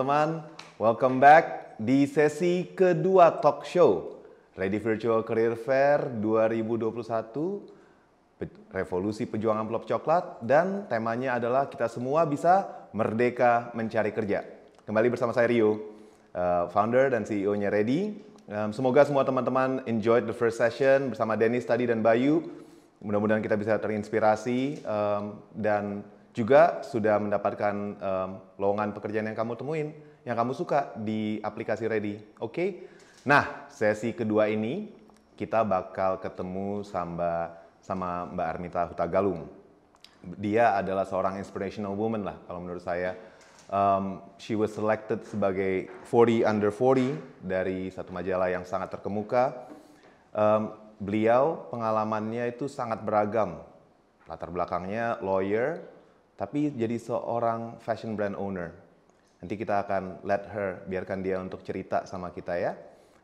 teman-teman. Welcome back di sesi kedua talk show Ready Virtual Career Fair 2021 Revolusi Pejuang Amplop Coklat dan temanya adalah kita semua bisa merdeka mencari kerja. Kembali bersama saya Rio, uh, founder dan CEO-nya Ready. Semoga semua teman-teman enjoyed the first session bersama Dennis tadi dan Bayu. Mudah-mudahan kita bisa terinspirasi dan juga sudah mendapatkan um, lowongan pekerjaan yang kamu temuin, yang kamu suka di aplikasi Ready. Oke? Okay? Nah, sesi kedua ini kita bakal ketemu sama sama Mbak Armita Hutagalung. Dia adalah seorang inspirational woman lah kalau menurut saya. Um, she was selected sebagai 40 under 40 dari satu majalah yang sangat terkemuka. Um, beliau pengalamannya itu sangat beragam. Latar belakangnya lawyer, tapi jadi seorang fashion brand owner. Nanti kita akan let her, biarkan dia untuk cerita sama kita ya.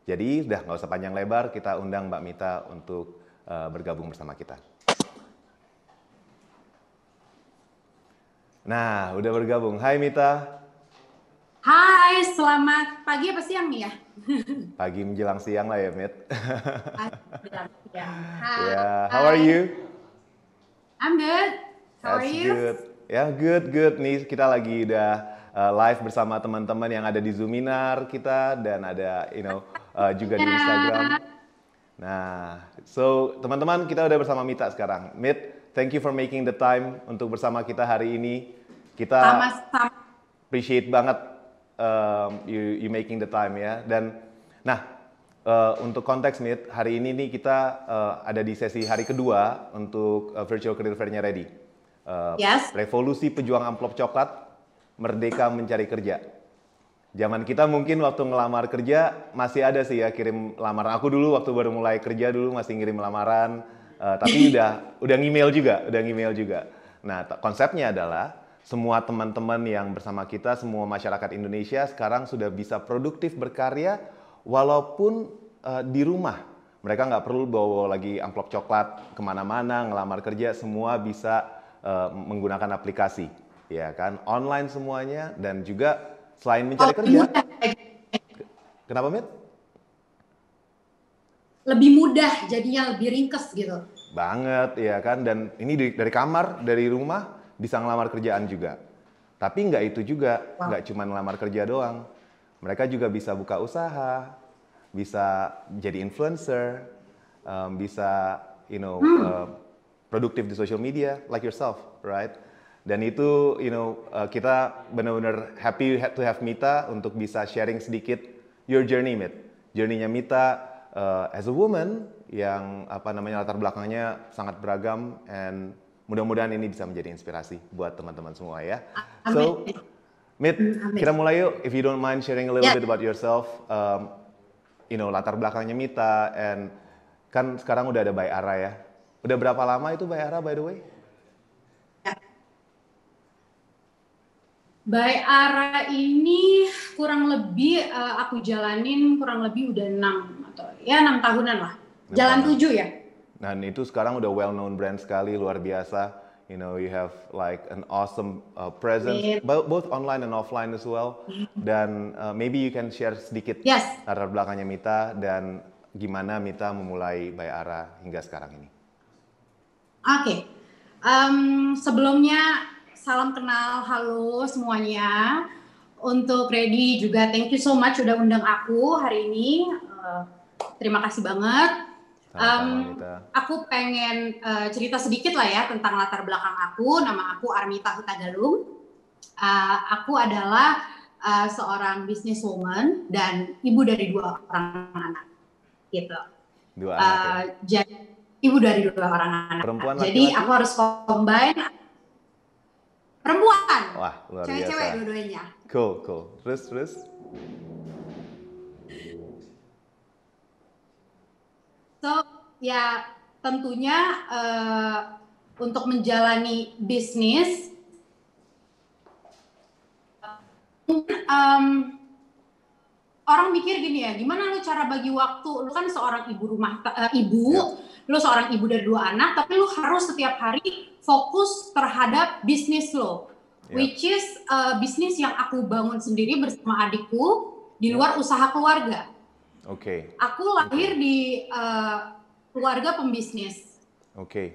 Jadi udah nggak usah panjang lebar, kita undang Mbak Mita untuk uh, bergabung bersama kita. Nah, udah bergabung. Hai Mita. Hai, selamat pagi apa siang nih ya? pagi menjelang siang lah ya, Mit. Ya, yeah. how are you? I'm good. How That's are you? Good. Ya, good, good. Nih kita lagi udah uh, live bersama teman-teman yang ada di Zoominar kita dan ada, you know, uh, juga di Instagram. Nah, so teman-teman kita udah bersama Mita sekarang. Mit, thank you for making the time untuk bersama kita hari ini. Kita Sama-sama. appreciate banget um, you, you making the time ya. Dan, nah, uh, untuk konteks Mit, hari ini nih kita uh, ada di sesi hari kedua untuk uh, Virtual Career Fair-nya Ready. Uh, Yes. Revolusi pejuang amplop coklat, merdeka mencari kerja. Zaman kita mungkin waktu ngelamar kerja masih ada sih ya kirim lamaran. Aku dulu waktu baru mulai kerja dulu masih ngirim lamaran, uh, tapi udah udah email juga, udah email juga. Nah konsepnya adalah semua teman-teman yang bersama kita, semua masyarakat Indonesia sekarang sudah bisa produktif berkarya walaupun uh, di rumah. Mereka nggak perlu bawa lagi amplop coklat ke mana-mana, ngelamar kerja, semua bisa uh, menggunakan aplikasi, ya kan, online semuanya dan juga selain mencari Oh, kerja, kenapa Mit? Lebih mudah, jadinya lebih ringkes gitu. Banget, ya kan, dan ini dari, dari kamar, dari rumah bisa ngelamar kerjaan juga. Tapi nggak itu juga, Wow. nggak cuma ngelamar kerja doang. Mereka juga bisa buka usaha, bisa jadi influencer, um, bisa, you know, uh, produktif di social media, like yourself, right? Dan itu, you know, uh, kita benar-benar happy to have Mita untuk bisa sharing sedikit your journey, Mit. Journey-nya Mita uh, as a woman yang apa namanya latar belakangnya sangat beragam and mudah-mudahan ini bisa menjadi inspirasi buat teman-teman semua ya. So, Mit, Amin. kita mulai yuk. If you don't mind sharing a little Yeah. bit about yourself, um, you know latar belakangnya Mita and kan sekarang udah ada Bayara ya. Udah berapa lama itu Bayara by the way? By Ara ini kurang lebih eh, aku jalanin kurang lebih udah enam atau ya enam tahunan lah. Enam Jalan tahun. tujuh ya. Dan itu sekarang udah well known brand sekali, luar biasa. You know, you have like an awesome uh, presence, bo- both online and offline as well. Dan uh, maybe you can share sedikit Yes. latar belakangnya Mita dan gimana Mita memulai Bayara hingga sekarang ini. Oke. Em, sebelumnya salam kenal, halo semuanya. Untuk Ready juga thank you so much udah undang aku hari ini. Eh, terima kasih banget. Um. Aku pengen eh, cerita sedikit lah ya tentang latar belakang aku. Nama aku Armita Hutagalung. Eh, aku adalah eh, seorang businesswoman dan ibu dari dua orang anak. Gitu. Dua anak ya. Eh, jadi ibu dari dua orang anak. Perempuan, Jadi laki-laki? aku harus combine perempuan, Wah, luar cewek-cewek biasa. dua-duanya. Cool, cool. Terus, terus? So ya tentunya eh, untuk menjalani bisnis em, orang mikir gini ya, gimana lu cara bagi waktu? Lu kan seorang ibu rumah eh, ibu, lu seorang ibu dari dua anak, tapi lu harus setiap hari fokus terhadap bisnis lo. yeah. which is uh, bisnis yang aku bangun sendiri bersama adikku di luar usaha keluarga. Oke. Okay. Aku lahir okay. di uh, keluarga pembisnis. Oke. Okay.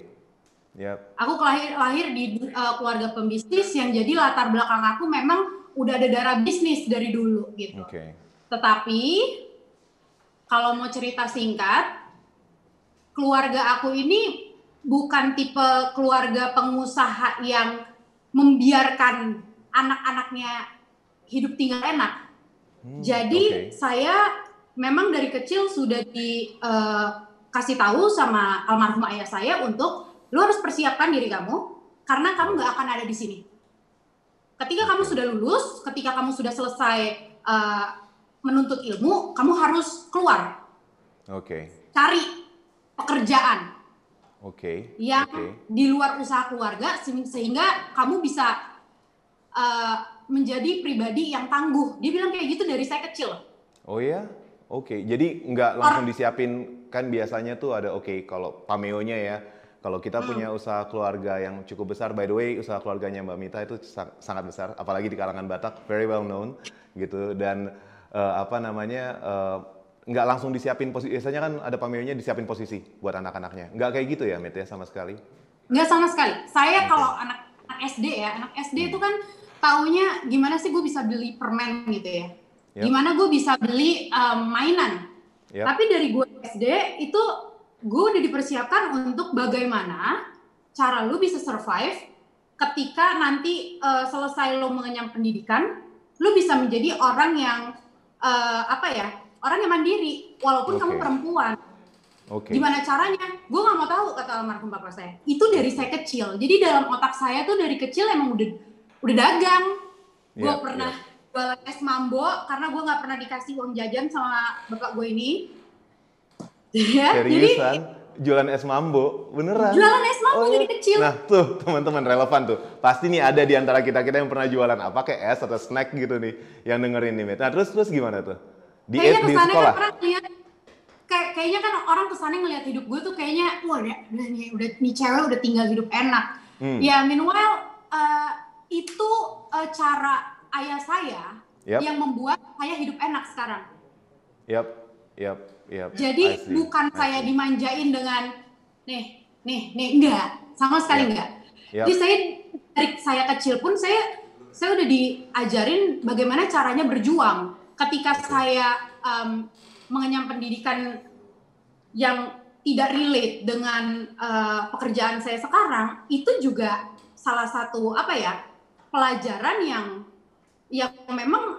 Yep. Aku lahir lahir di uh, keluarga pembisnis yang jadi latar belakang aku memang udah ada darah bisnis dari dulu gitu. Oke. Okay. Tetapi kalau mau cerita singkat, keluarga aku ini bukan tipe keluarga pengusaha yang membiarkan anak-anaknya hidup tinggal enak. Hmm, Jadi okay. saya memang dari kecil sudah dikasih uh, tahu sama almarhum ayah saya untuk lu harus persiapkan diri kamu karena kamu nggak akan ada di sini. Ketika kamu sudah lulus, ketika kamu sudah selesai uh, menuntut ilmu, kamu harus keluar. Oke. Okay. Cari pekerjaan. Oke. Okay. Yang okay. di luar usaha keluarga sehingga kamu bisa uh, menjadi pribadi yang tangguh. Dia bilang kayak gitu dari saya kecil. Oh ya? Oke. Okay. Jadi nggak langsung disiapin kan biasanya tuh ada oke okay, kalau pameo-nya ya. Kalau kita hmm. punya usaha keluarga yang cukup besar, by the way, usaha keluarganya Mbak Mita itu sangat besar, apalagi di kalangan Batak, very well known, gitu. Dan uh, apa namanya, uh, nggak langsung disiapin posisi. Biasanya kan ada pameonya disiapin posisi buat anak-anaknya. Nggak kayak gitu ya, Met ya sama sekali? Nggak sama sekali. Saya okay. kalau anak, anak SD ya, anak SD hmm. itu kan taunya gimana sih gue bisa beli permen gitu ya. Yep. Gimana gue bisa beli um, mainan. Yep. Tapi dari gue SD itu gue udah dipersiapkan untuk bagaimana cara lu bisa survive ketika nanti uh, selesai lo mengenyam pendidikan, lu bisa menjadi orang yang uh, apa ya orang yang mandiri walaupun okay. kamu perempuan. Okay. Gimana caranya? Gue nggak mau tahu kata almarhum bapak saya. Itu dari saya kecil. Jadi dalam otak saya tuh dari kecil emang udah udah dagang. Gue yeah, pernah yeah. jualan es mambo karena gue nggak pernah dikasih uang jajan sama bapak gue ini. Ya? Jadi, jualan es mambo, beneran? Jualan es mambo oh, dari kecil. Nah tuh teman-teman relevan tuh. Pasti nih ada di antara kita kita yang pernah jualan apa kayak es atau snack gitu nih yang dengerin nih. Nah terus terus gimana tuh? di, kayaknya di sekolah. Kan ngeliat, kayak, kayaknya kan orang kesannya ngelihat hidup gue tuh kayaknya wah udah, udah nih udah nih cewek udah tinggal hidup enak. Hmm. Ya meanwhile uh, itu uh, cara ayah saya yep. yang membuat saya hidup enak sekarang. Yap, yap, yap. Jadi bukan saya dimanjain dengan nih, nih, nih enggak, sama sekali yep. enggak. Yep. Jadi saya dari saya kecil pun saya saya udah diajarin bagaimana caranya berjuang ketika saya um, mengenyam pendidikan yang tidak relate dengan uh, pekerjaan saya sekarang itu juga salah satu apa ya pelajaran yang yang memang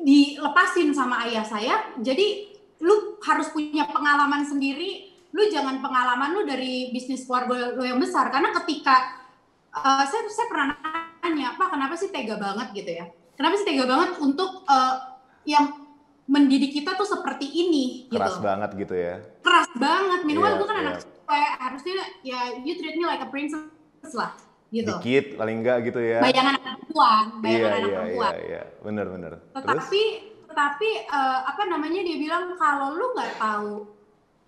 dilepasin sama ayah saya jadi harus punya pengalaman sendiri lu jangan pengalaman lu dari bisnis keluarga lu yang besar karena ketika uh, saya saya pernah nanya apa kenapa sih tega banget gitu ya kenapa sih tega banget untuk uh, yang mendidik kita tuh seperti ini gitu. Keras banget gitu ya. Keras banget. Minimal yeah, gue kan yeah. anak cewek, harusnya ya you treat me like a princess lah gitu. Dikit paling enggak gitu ya. Bayangan anak perempuan, bayangan yeah, anak yeah, perempuan. Iya, iya, bener bener. Tetapi Terus? Tetapi uh, apa namanya dia bilang kalau lu nggak tahu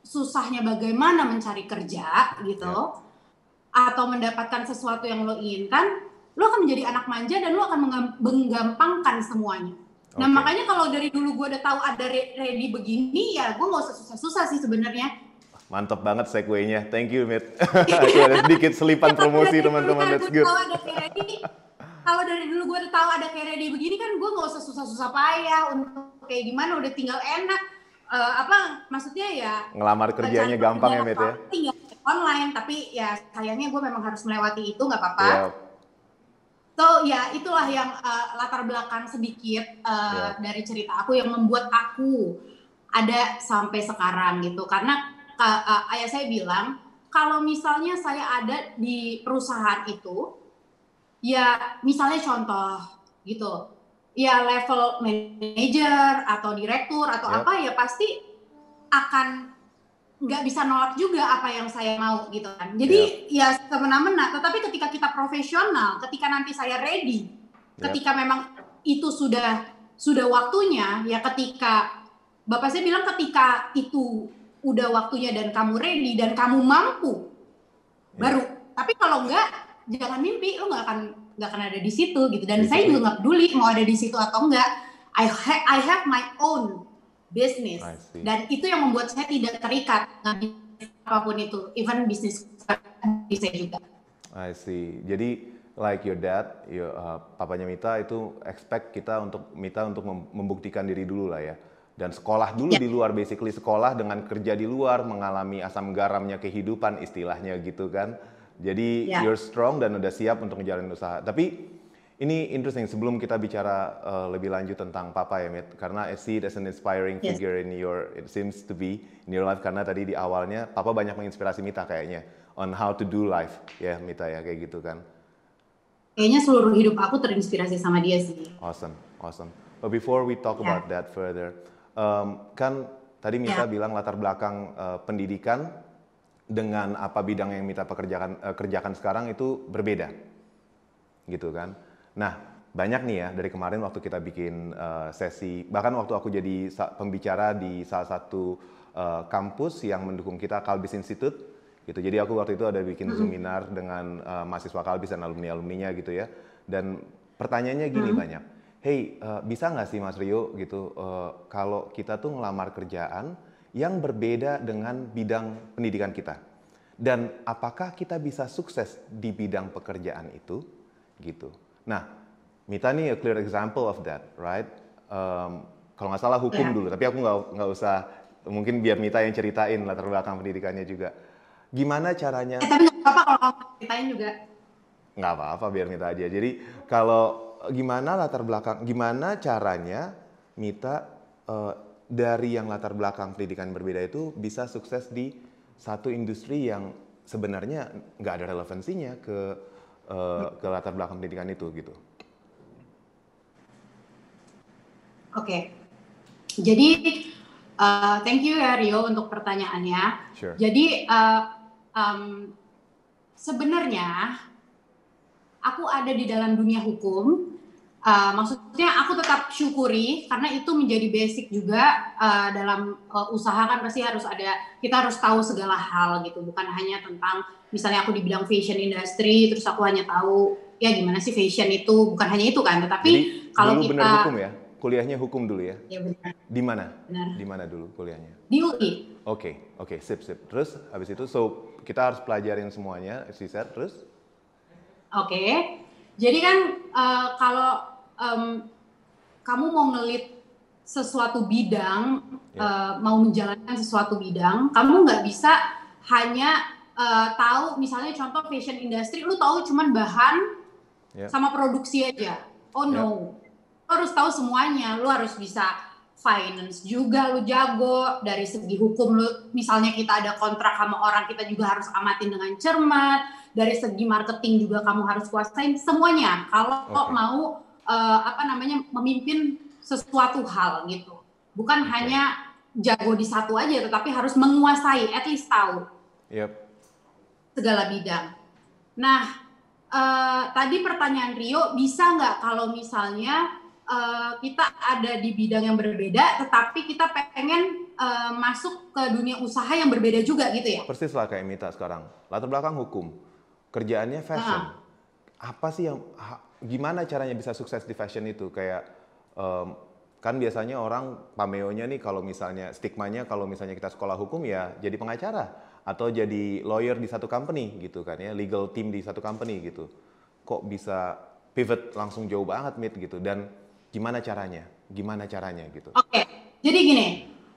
susahnya bagaimana mencari kerja gitu yeah. atau mendapatkan sesuatu yang lo inginkan, lo akan menjadi anak manja dan lo akan menggampangkan semuanya. Nah okay. makanya kalau dari dulu gue udah tahu ada ready begini ya gue nggak usah susah-susah sih sebenarnya. Mantap banget segue-nya. Thank you, Mit. Ada sedikit selipan promosi teman-teman. That's good. Kalau dari dulu gue udah tahu ada kayak ready begini kan gue nggak usah susah-susah payah untuk kayak gimana udah tinggal enak. Uh, apa maksudnya ya ngelamar kerjanya gampang ya Mit ya? tinggal online. Tapi ya sayangnya gue memang harus melewati itu nggak apa-apa. Yep So ya itulah yang uh, latar belakang sedikit uh, yeah. dari cerita aku yang membuat aku ada sampai sekarang gitu. Karena uh, uh, ayah saya bilang kalau misalnya saya ada di perusahaan itu ya misalnya contoh gitu ya level manager atau direktur atau yep. apa ya pasti akan nggak bisa nolak juga apa yang saya mau gitu kan. Jadi yeah. ya semena-mena. Tetapi ketika kita profesional, ketika nanti saya ready, yeah. ketika memang itu sudah sudah waktunya, ya ketika bapak saya bilang ketika itu udah waktunya dan kamu ready dan kamu mampu, yeah. baru. Tapi kalau enggak, jangan mimpi, lo nggak akan nggak akan ada di situ gitu. Dan saya juga nggak peduli mau ada di situ atau enggak I ha I have my own business. Dan itu yang membuat saya tidak terikat apa pun itu even bisnis bisa juga. I see. Jadi like your dad your, uh, papanya Mita itu expect kita untuk Mita untuk membuktikan diri dulu lah ya. Dan sekolah dulu yeah. di luar basically sekolah dengan kerja di luar mengalami asam garamnya kehidupan istilahnya gitu kan jadi yeah. you're strong dan udah siap untuk ngejalanin usaha tapi ini interesting sebelum kita bicara uh, lebih lanjut tentang papa ya Mit karena I see it as an inspiring yes. figure in your it seems to be in your life karena tadi di awalnya papa banyak menginspirasi Mita kayaknya on how to do life ya Mita ya kayak gitu kan kayaknya seluruh hidup aku terinspirasi sama dia sih awesome awesome but before we talk yeah. about that further um, kan tadi Mita yeah. bilang latar belakang uh, pendidikan dengan apa bidang yang Mita pekerjakan uh, kerjakan sekarang itu berbeda, gitu kan? Nah banyak nih ya dari kemarin waktu kita bikin uh, sesi, bahkan waktu aku jadi pembicara di salah satu uh, kampus yang mendukung kita Kalbis Institute, gitu. Jadi aku waktu itu ada bikin mm -hmm. seminar dengan uh, mahasiswa Kalbis dan alumni alumninya gitu ya. Dan pertanyaannya gini mm -hmm. banyak hey uh, bisa nggak sih Mas Rio gitu uh, kalau kita tuh ngelamar kerjaan yang berbeda dengan bidang pendidikan kita dan apakah kita bisa sukses di bidang pekerjaan itu gitu. Nah, Mita nih a clear example of that, right? Um, kalau nggak salah hukum yeah. dulu, tapi aku nggak nggak usah mungkin biar Mita yang ceritain latar belakang pendidikannya juga. Gimana caranya? Eh, tapi nggak apa-apa kalau ceritain juga. Nggak apa-apa biar Mita aja. Jadi kalau gimana latar belakang, gimana caranya Mita uh, dari yang latar belakang pendidikan berbeda itu bisa sukses di satu industri yang sebenarnya nggak ada relevansinya ke uh, ke latar belakang pendidikan itu gitu. Oke, okay. jadi uh, thank you ya Rio untuk pertanyaannya. Sure. Jadi uh, um, sebenarnya aku ada di dalam dunia hukum Uh, maksudnya aku tetap syukuri karena itu menjadi basic juga uh, dalam uh, usaha kan pasti harus ada kita harus tahu segala hal gitu. Bukan hanya tentang misalnya aku di bidang fashion industry terus aku hanya tahu ya gimana sih fashion itu. Bukan hanya itu kan tetapi Jadi, kalau dulu kita benar hukum ya? Kuliahnya hukum dulu ya? Ya benar. Di mana? Di mana dulu kuliahnya? Di UI oke okay, oke okay, sip sip. Terus habis itu so kita harus pelajarin semuanya si terus? Oke. Okay. jadi kan uh, kalau um, kamu mau ngelit sesuatu bidang, yeah. Ya. uh, mau menjalankan sesuatu bidang, kamu nggak bisa hanya uh, tahu misalnya contoh fashion industry, lu tahu cuman bahan yeah. sama produksi aja. Oh no, yeah. lu harus tahu semuanya, lu harus bisa finance juga lu jago dari segi hukum lu misalnya kita ada kontrak sama orang kita juga harus amatin dengan cermat dari segi marketing juga kamu harus kuasain semuanya kalau okay. mau uh, apa namanya memimpin sesuatu hal gitu. Bukan okay. hanya jago di satu aja, tetapi harus menguasai, at least tahu yep. segala bidang. Nah, uh, tadi pertanyaan Rio, bisa nggak kalau misalnya uh, kita ada di bidang yang berbeda, tetapi kita pengen uh, masuk ke dunia usaha yang berbeda juga gitu ya? Persis lah kayak Mita sekarang. Latar belakang hukum, kerjaannya fashion. Uh. Apa sih yang gimana caranya bisa sukses di fashion itu? Kayak um, kan biasanya orang pameonya nih kalau misalnya stigmanya kalau misalnya kita sekolah hukum ya jadi pengacara atau jadi lawyer di satu company gitu kan ya legal team di satu company gitu. Kok bisa pivot langsung jauh banget mit gitu? Dan gimana caranya? Gimana caranya gitu? Oke okay. jadi gini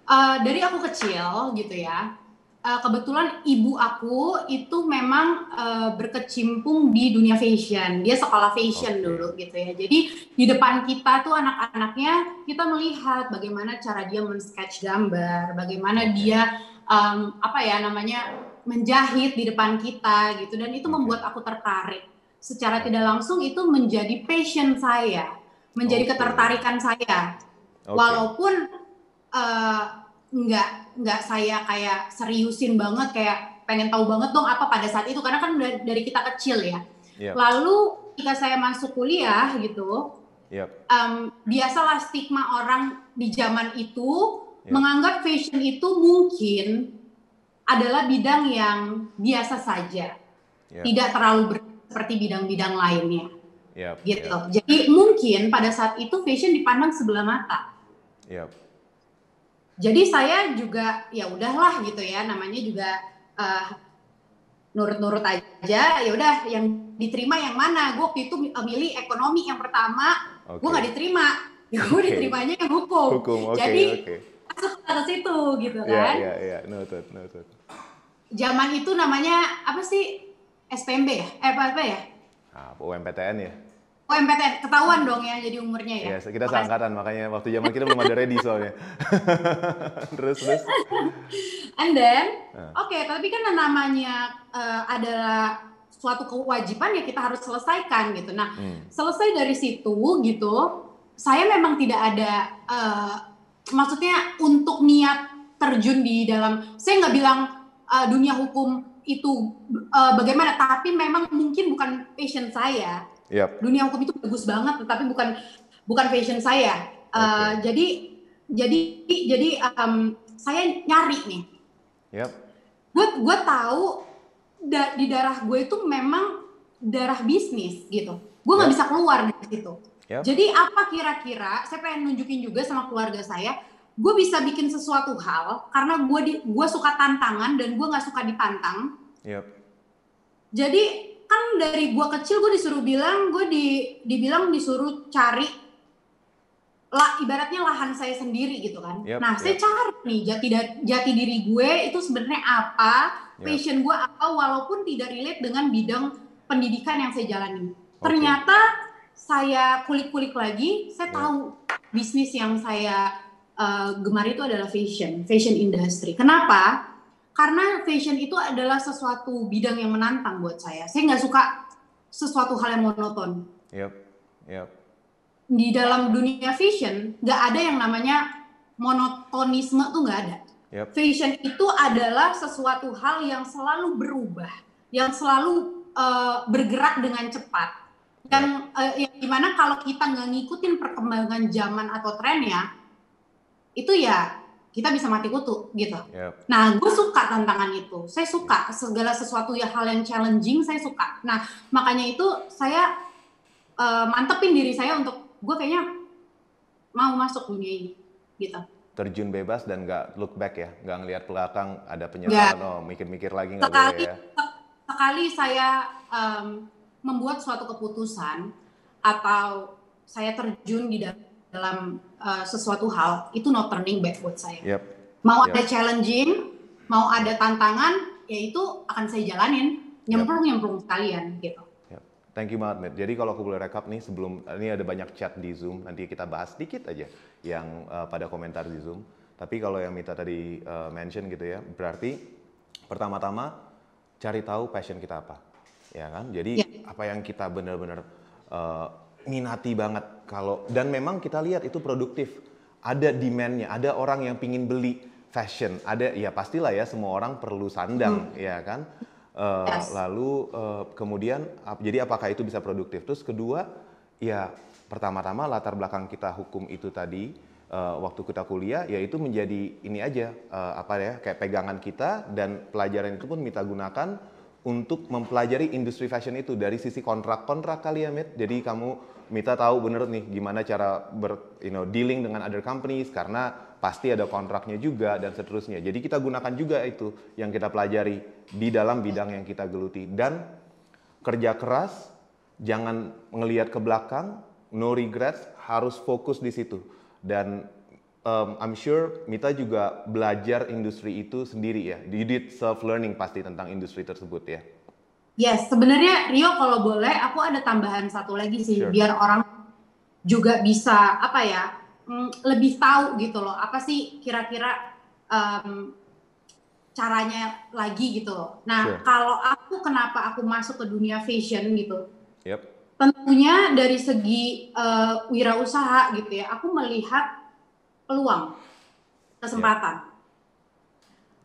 uh, dari aku kecil gitu ya uh, kebetulan ibu aku itu memang uh, berkecimpung di dunia fashion. Dia sekolah fashion okay. dulu gitu ya. Jadi di depan kita tuh anak-anaknya kita melihat bagaimana cara dia men-sketch gambar, bagaimana dia um, apa ya namanya menjahit di depan kita gitu dan itu okay. membuat aku tertarik. Secara tidak langsung itu menjadi passion saya, menjadi okay. ketertarikan saya. Okay. Walaupun uh, nggak nggak saya kayak seriusin banget kayak pengen tahu banget dong apa pada saat itu karena kan dari kita kecil ya. Yep. Lalu ketika saya masuk kuliah gitu, yep. um, biasalah stigma orang di zaman itu yep. menganggap fashion itu mungkin adalah bidang yang biasa saja, yep. tidak terlalu ber seperti bidang-bidang lainnya. Yep, gitu. yep. Jadi mungkin pada saat itu fashion dipandang sebelah mata. Yep. Jadi saya juga ya udahlah gitu ya, namanya juga uh, nurut-nurut aja. Ya udah yang diterima yang mana? Gue waktu itu milih ekonomi yang pertama, Oke. gue nggak diterima. Ya, gue Oke. diterimanya yang hukum. Hukum, oke, Jadi oke. masuk ke situ gitu Iya, kan. iya, iya, noted, noted. Zaman itu namanya apa sih? SPMB ya? Eh apa, apa ya? Nah, UMPTN ya? UMPTN ketahuan dong ya jadi umurnya ya. Iya, kita seangkatan makanya waktu zaman kita belum ada ready soalnya. terus terus. And then, Nah. oke, tapi kan namanya eh, adalah suatu kewajiban ya kita harus selesaikan gitu. Nah, Hmm. selesai dari situ gitu, saya memang tidak ada, eh, maksudnya untuk niat terjun di dalam, saya nggak bilang eh, dunia hukum itu eh, bagaimana, tapi memang mungkin bukan passion saya. Yap. Dunia hukum itu bagus banget, tetapi bukan bukan passion saya. Eh, Oke. Jadi jadi jadi em, saya nyari nih Yap. gue gue tahu da- di darah gue itu memang darah bisnis gitu gue nggak Ya. bisa keluar dari situ Yap. jadi apa kira-kira saya pengen nunjukin juga sama keluarga saya gue bisa bikin sesuatu hal karena gue gue suka tantangan dan gue nggak suka ditantang Yap. jadi kan dari gue kecil gue disuruh bilang gue di dibilang disuruh cari lah ibaratnya lahan saya sendiri gitu kan. Yap, nah, saya yap. cari nih jati jati diri gue itu sebenarnya apa, Yap. passion gue apa walaupun tidak relate dengan bidang pendidikan yang saya jalani. Oke. Ternyata saya kulik-kulik lagi, saya Yap. tahu bisnis yang saya uh, gemari itu adalah fashion, fashion industry. Kenapa? Karena fashion itu adalah sesuatu bidang yang menantang buat saya. Saya nggak suka sesuatu hal yang monoton. Yap. Yap. Di dalam dunia fashion, nggak ada yang namanya monotonisme tuh nggak ada. Yap. Fashion itu adalah sesuatu hal yang selalu berubah, yang selalu uh, bergerak dengan cepat. Yang, uh, yang di mana kalau kita nggak ngikutin perkembangan zaman atau trennya, itu ya kita bisa mati kutu gitu. Yap. Nah, gue suka tantangan itu. Saya suka segala sesuatu ya hal yang challenging saya suka. Nah, makanya itu saya uh, mantepin diri saya untuk gue kayaknya mau masuk dunia ini gitu. Terjun bebas dan nggak look back ya, nggak ngelihat belakang ada penyesalan, oh mikir-mikir lagi nggak boleh ya. sekali saya um, membuat suatu keputusan atau saya terjun di dalam uh, sesuatu hal itu no turning back buat saya. Yap. Mau Yep. ada challenging, mau ada tantangan, ya itu akan saya jalanin nyemplung-nyemplung sekalian gitu. Thank you banget, Mit. Jadi kalau aku boleh rekap nih sebelum ini ada banyak chat di Zoom, nanti kita bahas sedikit aja yang uh, pada komentar di Zoom. Tapi kalau yang Mita tadi uh, mention gitu ya, berarti pertama-tama cari tahu passion kita apa, ya kan? Jadi Ya. apa yang kita benar-benar uh, minati banget kalau dan memang kita lihat itu produktif, ada demand-nya, ada orang yang pingin beli fashion, ada ya pastilah ya semua orang perlu sandang, ya kan? Uh, Yes. Lalu uh, kemudian ap- jadi apakah itu bisa produktif? Terus kedua, ya pertama-tama latar belakang kita hukum itu tadi uh, waktu kita kuliah ya itu menjadi ini aja uh, apa ya kayak pegangan kita dan pelajaran itu pun kita gunakan untuk mempelajari industri fashion itu dari sisi kontrak-kontrak kali ya Mit. Jadi kamu Mita tahu bener nih gimana cara ber you know dealing dengan other companies karena pasti ada kontraknya juga dan seterusnya. Jadi kita gunakan juga itu yang kita pelajari di dalam bidang yang kita geluti dan kerja keras, jangan ngelihat ke belakang, no regrets, harus fokus di situ. Dan um, I'm sure Mita juga belajar industri itu sendiri ya. You did self learning pasti tentang industri tersebut ya. Yes, sebenarnya Rio kalau boleh aku ada tambahan satu lagi sih Sure. biar orang juga bisa apa ya mm, lebih tahu gitu loh apa sih kira-kira em, caranya lagi gitu loh. Nah Sure. kalau aku kenapa aku masuk ke dunia fashion gitu, Yep. tentunya dari segi eh, wirausaha gitu ya, aku melihat peluang, kesempatan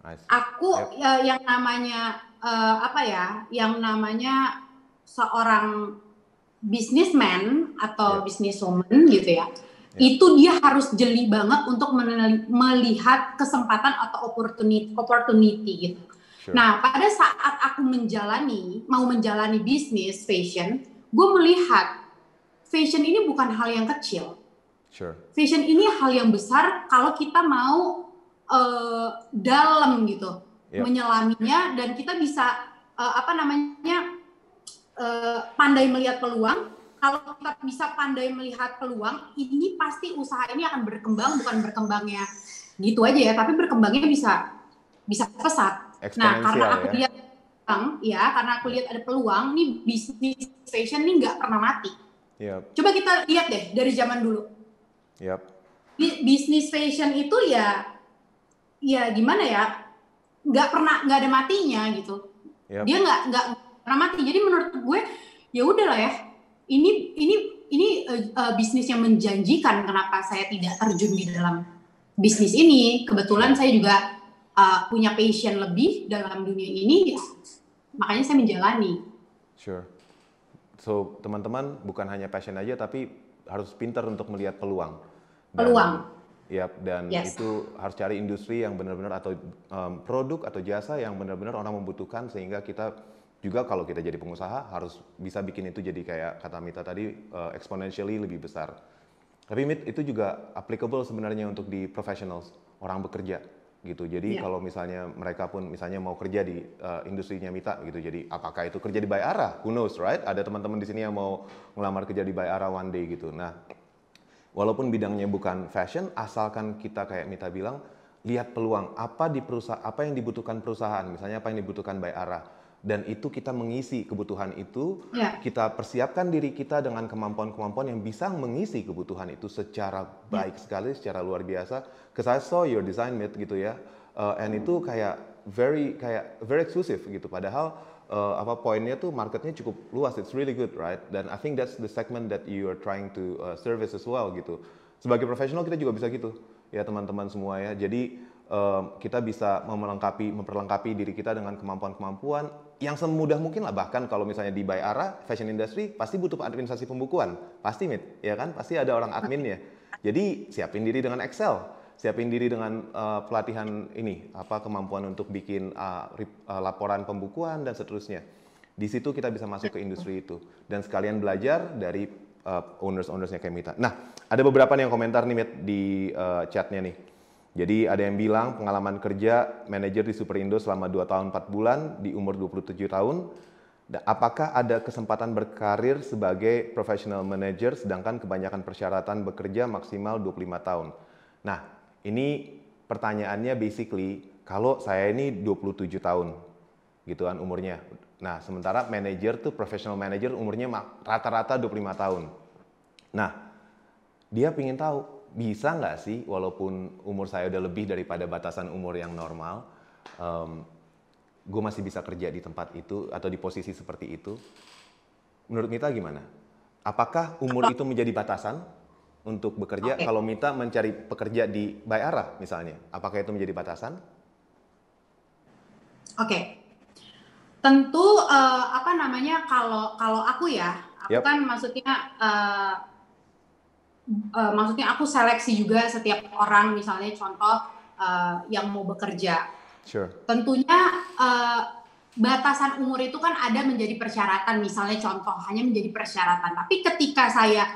Nice. aku Yep. ya, yang namanya eh, apa ya yang namanya seorang businessman atau Yep. businesswoman gitu ya Yep. itu dia harus jeli banget untuk melihat kesempatan atau opportunity opportunity gitu Sure. nah pada saat aku menjalani mau menjalani bisnis fashion gue melihat fashion ini bukan hal yang kecil. Sure. Fashion ini hal yang besar kalau kita mau uh, dalam gitu Yep. menyelaminya dan kita bisa uh, apa namanya uh, pandai melihat peluang. Kalau kita bisa pandai melihat peluang, ini pasti usaha ini akan berkembang bukan berkembangnya gitu aja ya, tapi berkembangnya bisa bisa pesat. Nah, karena aku ya. lihat peluang, ya, karena aku lihat ada peluang, nih bisnis fashion nih nggak pernah mati. Yep. Coba kita lihat deh dari zaman dulu. Yep. Bi- Bisnis fashion itu ya, ya gimana ya, nggak pernah nggak ada matinya gitu. Yep. Dia nggak nggak pernah mati. Jadi menurut gue ya udahlah ya. Ini ini ini uh, uh, bisnis yang menjanjikan. Kenapa saya tidak terjun di dalam bisnis ini? Kebetulan saya juga uh, punya passion lebih dalam dunia ini. Ya, makanya saya menjalani. Sure. So teman-teman bukan hanya passion aja tapi harus pintar untuk melihat peluang. Peluang. Yap, dan Yes. itu harus cari industri yang benar-benar atau um, produk atau jasa yang benar-benar orang membutuhkan sehingga kita juga kalau kita jadi pengusaha harus bisa bikin itu jadi kayak kata Mita tadi uh, exponentially lebih besar. Tapi Mit itu juga applicable sebenarnya untuk di professionals, orang bekerja gitu. Jadi Iya. kalau misalnya mereka pun misalnya mau kerja di uh, industrinya Mita gitu. Jadi apakah itu kerja di Bayara? Who knows, right? Ada teman-teman di sini yang mau ngelamar kerja di Bayara one day gitu. Nah, walaupun bidangnya bukan fashion, asalkan kita kayak Mita bilang, lihat peluang apa di perusahaan, apa yang dibutuhkan perusahaan, misalnya apa yang dibutuhkan by Ara, dan itu kita mengisi kebutuhan itu, Ya. kita persiapkan diri kita dengan kemampuan-kemampuan yang bisa mengisi kebutuhan itu secara baik sekali, secara luar biasa. Because I saw your design mate gitu ya, uh, and itu kayak very kayak very exclusive gitu. Padahal uh, apa poinnya tuh marketnya cukup luas, it's really good, right? Dan I think that's the segment that you are trying to uh, service as well gitu. Sebagai profesional kita juga bisa gitu, ya teman-teman semua ya. Jadi um, kita bisa melengkapi, memperlengkapi diri kita dengan kemampuan-kemampuan yang semudah mungkin lah. Bahkan kalau misalnya di Bayara fashion industry pasti butuh administrasi pembukuan, pasti mit, ya kan? Pasti ada orang adminnya. Jadi siapin diri dengan Excel, siapin diri dengan uh, pelatihan ini apa kemampuan untuk bikin uh, rip- uh, laporan pembukuan dan seterusnya. Di situ kita bisa masuk ke industri itu dan sekalian belajar dari uh, owners-ownersnya kayak Mita. Nah, ada beberapa nih yang komentar nih di uh, chatnya nih. Jadi ada yang bilang pengalaman kerja manajer di Superindo selama 2 tahun 4 bulan di umur 27 tahun. Apakah ada kesempatan berkarir sebagai professional manager sedangkan kebanyakan persyaratan bekerja maksimal 25 tahun? Nah, ini pertanyaannya basically kalau saya ini 27 tahun gitu kan umurnya. Nah, sementara manajer tuh professional manager umurnya rata-rata 25 tahun. Nah, dia ingin tahu bisa nggak sih walaupun umur saya udah lebih daripada batasan umur yang normal, gue masih bisa kerja di tempat itu atau di posisi seperti itu. Menurut Mita gimana? Apakah umur itu menjadi batasan untuk bekerja? Oke. Kalau Mita mencari pekerja di Bayara misalnya, apakah itu menjadi batasan? Oke. Tentu eh, apa namanya kalau kalau aku ya, aku Yap. kan maksudnya eh, eh, maksudnya aku seleksi juga setiap orang misalnya contoh eh, yang mau bekerja. Sure. Tentunya eh, batasan umur itu kan ada menjadi persyaratan misalnya contoh hanya menjadi persyaratan. Tapi ketika saya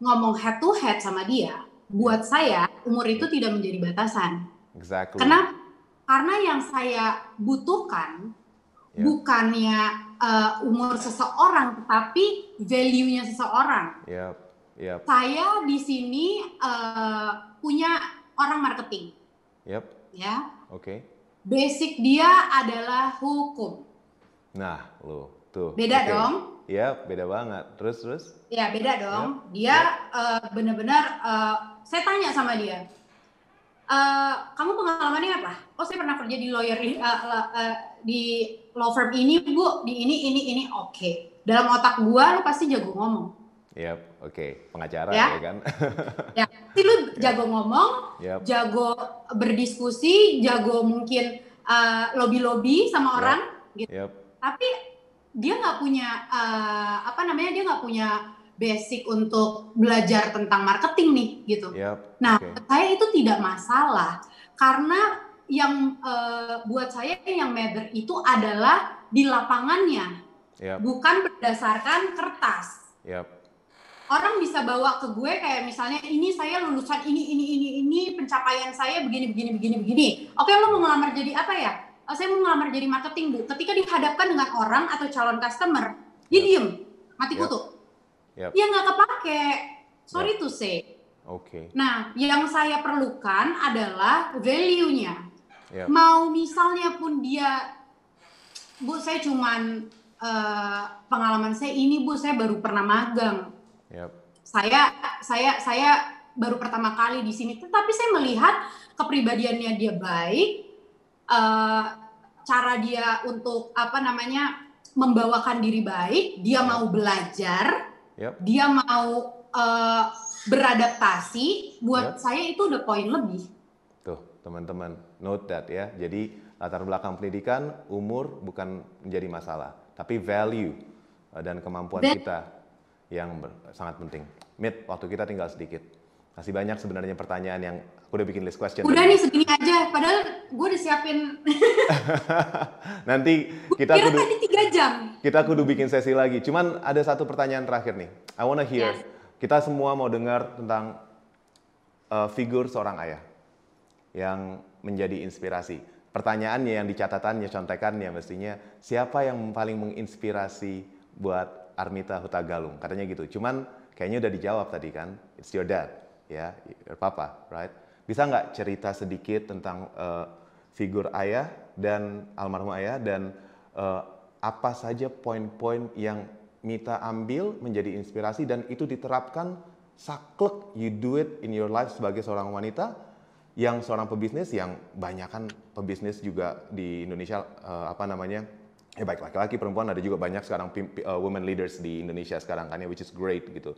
ngomong head to head sama dia, buat saya umur itu tidak menjadi batasan. Exactly. Kenapa? Karena yang saya butuhkan Ya. bukannya uh, umur seseorang, tetapi value-nya seseorang. Yap, yap, Saya di sini uh, punya orang marketing, yap. ya. Oke. Basic dia adalah hukum. Nah, lo tuh. Beda Oke. dong. Yap, beda banget. Terus, terus? Ya beda dong. Ya, Dia uh, benar-benar uh, saya tanya sama dia, "Eh, kamu pengalamannya apa? Oh saya pernah kerja di lawyer uh, uh, uh, di law firm ini bu, di ini ini ini oke. Dalam otak gua lu pasti jago ngomong. Yap, oke. Pengacara Ya. ya, kan? Ya, pasti lu jago ngomong, yap, jago berdiskusi, jago mungkin uh, lobby-lobby sama Ya. orang. Gitu. yap, Tapi dia nggak punya uh, apa namanya dia nggak punya basic untuk belajar tentang marketing nih gitu. yap. Nah, oke. saya itu tidak masalah karena yang eh, buat saya yang matter itu adalah di lapangannya, Yap, bukan berdasarkan kertas. yap. orang bisa bawa ke gue kayak misalnya ini saya lulusan ini ini ini ini pencapaian saya begini begini begini begini. Oke, lo mau ngelamar jadi apa ya? Oh, saya mau ngelamar jadi marketing, Bu. Ketika dihadapkan dengan orang atau calon customer, dia diem, mati Yep. kutu. Yep. Ya nggak kepake. Sorry to say. Oke. Nah, yang saya perlukan adalah value-nya. Yep. Mau misalnya pun dia, Bu, saya cuman eh, pengalaman saya ini, Bu, saya baru pernah magang. Yep. Saya saya saya baru pertama kali di sini, tetapi saya melihat kepribadiannya dia baik, eh, cara dia untuk apa namanya membawakan diri baik, dia mau belajar, Yep. dia mau eh, beradaptasi. Buat Yep. saya itu udah poin lebih. Tuh, teman-teman, note that ya. Jadi latar belakang pendidikan, umur bukan menjadi masalah, tapi value uh, dan kemampuan Dan- kita yang sangat penting. Mit, waktu kita tinggal sedikit. Masih banyak sebenarnya pertanyaan yang udah bikin list question. Udah nih segini aja, padahal gue udah siapin. Nanti kita Kira kudu tadi tiga jam. kita kudu bikin sesi lagi. Cuman ada satu pertanyaan terakhir nih. I wanna hear. Yes. Kita semua mau dengar tentang uh, figur seorang ayah yang menjadi inspirasi. Pertanyaannya yang di catatannya, contekannya mestinya siapa yang paling menginspirasi buat Armita Hutagalung? Katanya gitu. Cuman kayaknya udah dijawab tadi kan. It's your dad, ya, your papa, right? Bisa nggak cerita sedikit tentang uh, figur ayah dan almarhum ayah dan uh, apa saja poin-poin yang Mita ambil menjadi inspirasi dan itu diterapkan saklek you do it in your life sebagai seorang wanita yang seorang pebisnis yang banyak kan pebisnis juga di Indonesia eh, apa namanya ya baik laki-laki perempuan ada juga banyak sekarang eh, women leaders di Indonesia sekarang kan ya which is great gitu.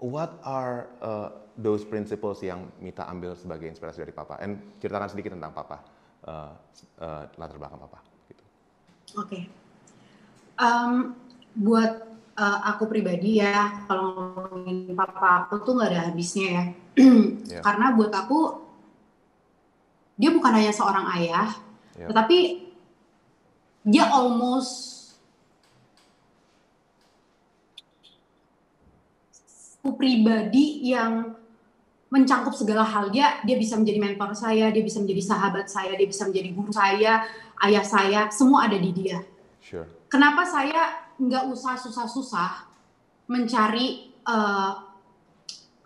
What are uh, those principles yang Mita ambil sebagai inspirasi dari Papa? And ceritakan sedikit tentang Papa, uh, uh, latar belakang Papa. Gitu. Oke. Em, buat eh, aku pribadi ya, kalau ngomongin papa aku tuh nggak ada habisnya ya. Ya. Karena buat aku dia bukan hanya seorang ayah, Ya. tetapi dia almost aku pribadi yang mencangkup segala hal dia dia bisa menjadi mentor saya dia bisa menjadi sahabat saya dia bisa menjadi guru saya ayah saya semua ada di dia Sure. kenapa saya nggak usah susah-susah mencari eh,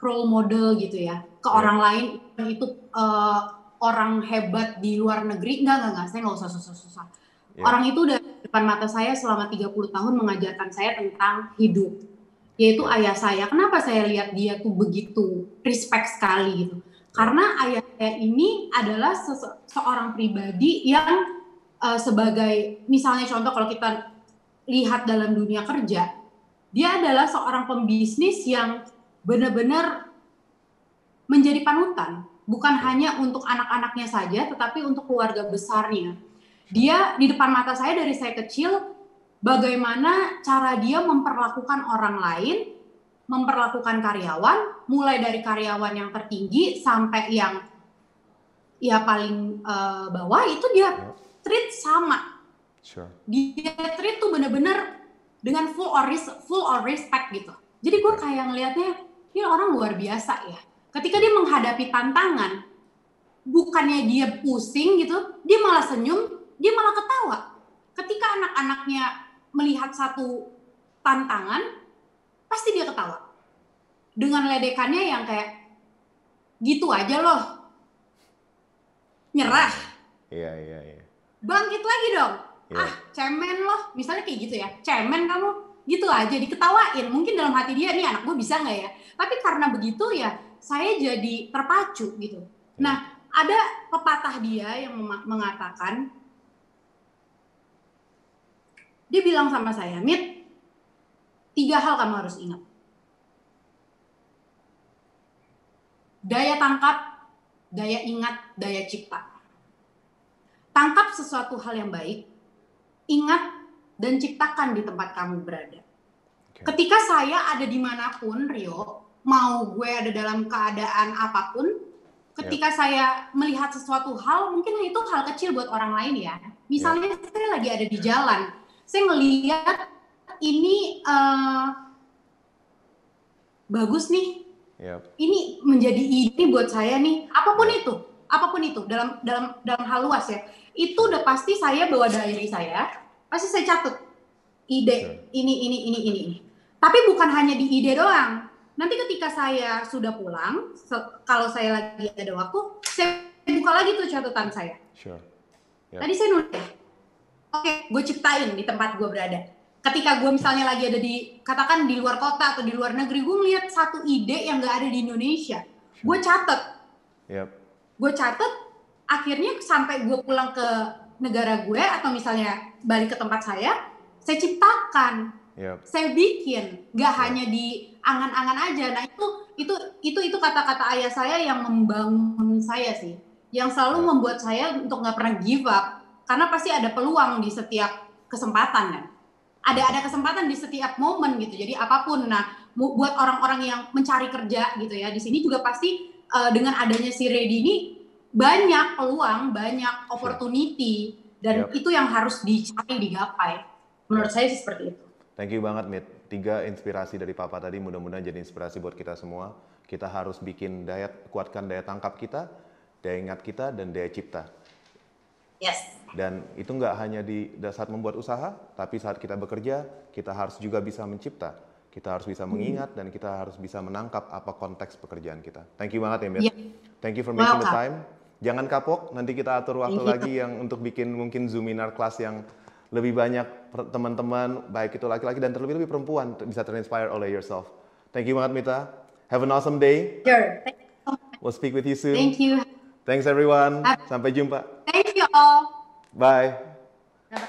role model gitu ya ke Ya. orang lain itu eh, orang hebat di luar negeri nggak nggak nggak saya nggak usah susah-susah Ya. orang itu udah depan mata saya selama 30 tahun mengajarkan saya tentang hidup yaitu ayah saya. Kenapa saya lihat dia tuh begitu respect sekali gitu? Karena ayah saya ini adalah seorang pribadi yang eh, sebagai misalnya contoh kalau kita lihat dalam dunia kerja, dia adalah seorang pembisnis yang benar-benar menjadi panutan, bukan hanya untuk anak-anaknya saja, tetapi untuk keluarga besarnya. Dia di depan mata saya dari saya kecil, bagaimana cara dia memperlakukan orang lain, memperlakukan karyawan, mulai dari karyawan yang tertinggi sampai yang ya paling eh, bawah itu dia Ya. treat sama Sure. dia treat tuh bener-bener dengan full or full or respect gitu. Jadi gue kayak ngelihatnya ini orang luar biasa ya. Ketika dia menghadapi tantangan, bukannya dia pusing gitu, dia malah senyum, dia malah ketawa. Ketika anak-anaknya melihat satu tantangan, pasti dia ketawa. Dengan ledekannya yang kayak gitu aja loh. Nyerah, Iya, iya, iya. bangkit lagi dong Iya. ah cemen loh misalnya kayak gitu ya cemen kamu gitu aja diketawain mungkin dalam hati dia nih anak gue bisa nggak ya tapi karena begitu ya saya jadi terpacu gitu nah ada pepatah dia yang mengatakan dia bilang sama saya Mit tiga hal kamu harus ingat. Daya tangkap daya ingat daya cipta. Tangkap sesuatu hal yang baik ingat dan ciptakan di tempat kamu berada. Ketika saya ada di mana pun, Rio, mau gue ada dalam keadaan apa pun, ketika saya melihat sesuatu hal, mungkin itu hal kecil buat orang lain ya. Misalnya saya lagi ada di jalan, saya ngelihat ini eh, bagus nih. Yep. ini menjadi ide buat saya nih. Apa pun itu apa pun itu dalam dalam dalam hal luas ya. Itu udah pasti saya bawa diary saya pasti saya catat. Ide Sure. ini ini ini ini ini. Tapi bukan hanya di ide doang. Nanti ketika saya sudah pulang kalau saya lagi ada waktu saya buka lagi tuh catatan saya. Sure. Yep. tadi saya nulis oke gue ciptain di tempat gue berada. Ketika gue misalnya lagi ada di katakan di luar kota atau di luar negeri gue ngeliat satu ide yang gak ada di Indonesia. Gue catet. Yep. gue catet akhirnya sampai gue pulang ke negara gue atau misalnya balik ke tempat saya saya ciptakan. Yep. saya bikin. Nggak Ya. hanya di angan-angan aja. Nah itu itu itu itu kata-kata ayah saya yang membangun saya sih. Yang selalu membuat saya untuk nggak pernah give up karena pasti ada peluang di setiap kesempatan kan ada ada kesempatan di setiap momen gitu jadi apa pun nah buat orang-orang yang mencari kerja gitu ya di sini juga pasti eh, dengan adanya si Ready ini banyak peluang banyak opportunity dan Yap. itu yang harus dicari digapai menurut saya sih seperti itu Thank you banget, Mit. Tiga inspirasi dari Papa tadi mudah-mudahan jadi inspirasi buat kita semua. Kita harus bikin daya, kuatkan daya tangkap kita, daya ingat kita, dan daya cipta. yes Dan itu nggak hanya di saat membuat usaha, tapi saat kita bekerja, kita harus juga bisa mencipta. Kita harus bisa mengingat dan kita harus bisa menangkap apa konteks pekerjaan kita. Thank you banget ya, Mit. Iya. Thank you for making the time. Jangan kapok, nanti kita atur waktu Thank you. lagi yang untuk bikin mungkin Zoominar kelas yang lebih banyak teman-teman, baik itu laki-laki dan terlebih-lebih perempuan bisa terinspire oleh yourself. Thank you banget Mita. Have an awesome day. sure. We'll speak with you soon. thank you Thanks everyone. Sampai jumpa. thank you all Bye. Bye.